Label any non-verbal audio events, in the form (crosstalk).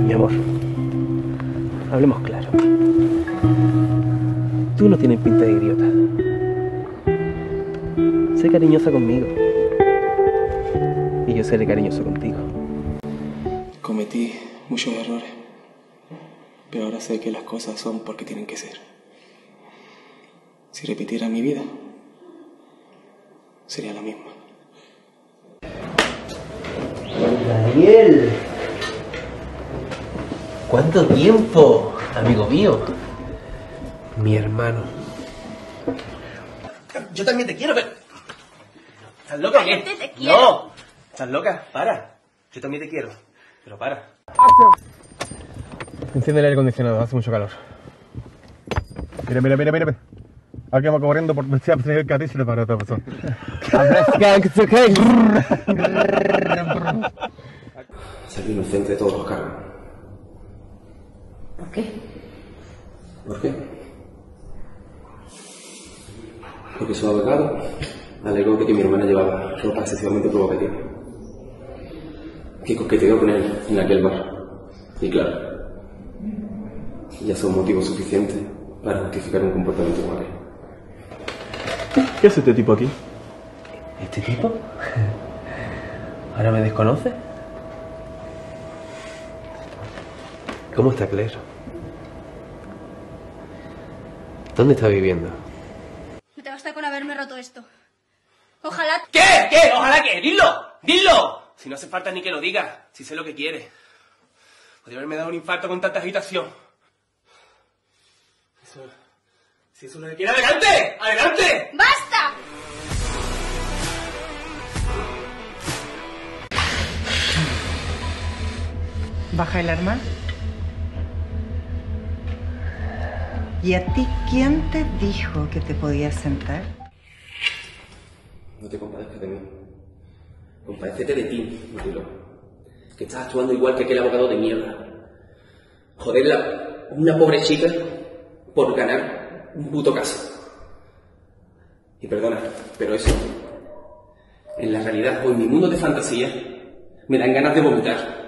Mi amor, hablemos claro. Tú no tienes pinta de idiota. Sé cariñosa conmigo. Y yo seré cariñoso contigo. Cometí muchos errores, pero ahora sé que las cosas son porque tienen que ser. Si repitiera mi vida, sería la misma. Daniel. ¿Cuánto tiempo, amigo mío? Mi hermano. Yo también te quiero, pero... ¿Estás loca o qué? Cállate, te quiero. No. ¿Estás loca? Para. Yo también te quiero. Pero para. Enciende el aire acondicionado, hace mucho calor. Mira, mira, mira, mira. Aquí vamos corriendo por decía el carril para otra persona. (laughs) Ser inocente de todos los cargos. ¿Por qué? ¿Por qué? Porque su abogado alegó que mi hermana llevaba ropa excesivamente provocativa. Que coqueteó con él en aquel bar. Y claro, ya son motivos suficientes para justificar un comportamiento como aquel. ¿Qué hace este tipo aquí? ¿Este tipo? (laughs) ¿Ahora me desconoce? ¿Cómo está Claire? ¿Dónde está viviendo? No te basta con haberme roto esto. Ojalá... ¿Qué? ¿Qué? Ojalá que. Dilo, dilo. Si no hace falta ni que lo diga, si sé lo que quiere. Podría haberme dado un infarto con tanta agitación. Eso, si eso es lo que quiere, adelante, adelante. ¡Basta! Baja el arma. ¿Y a ti quién te dijo que te podías sentar? No te compadezcas de mí. De ti, Marilo. Que estás actuando igual que aquel abogado de mierda. Joder, la- una pobre chica por ganar un puto caso. Y perdona, pero eso, en la realidad o en mi mundo de fantasía, me dan ganas de vomitar.